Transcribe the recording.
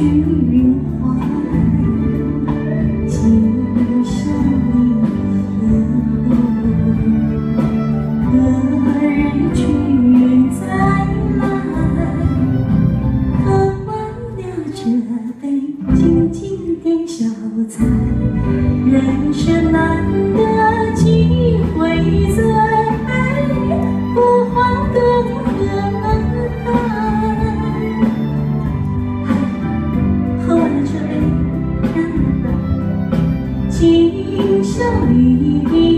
君怀，今宵离别后，何日君再来？喝完了这杯，静静点小菜，人生难。to leave you.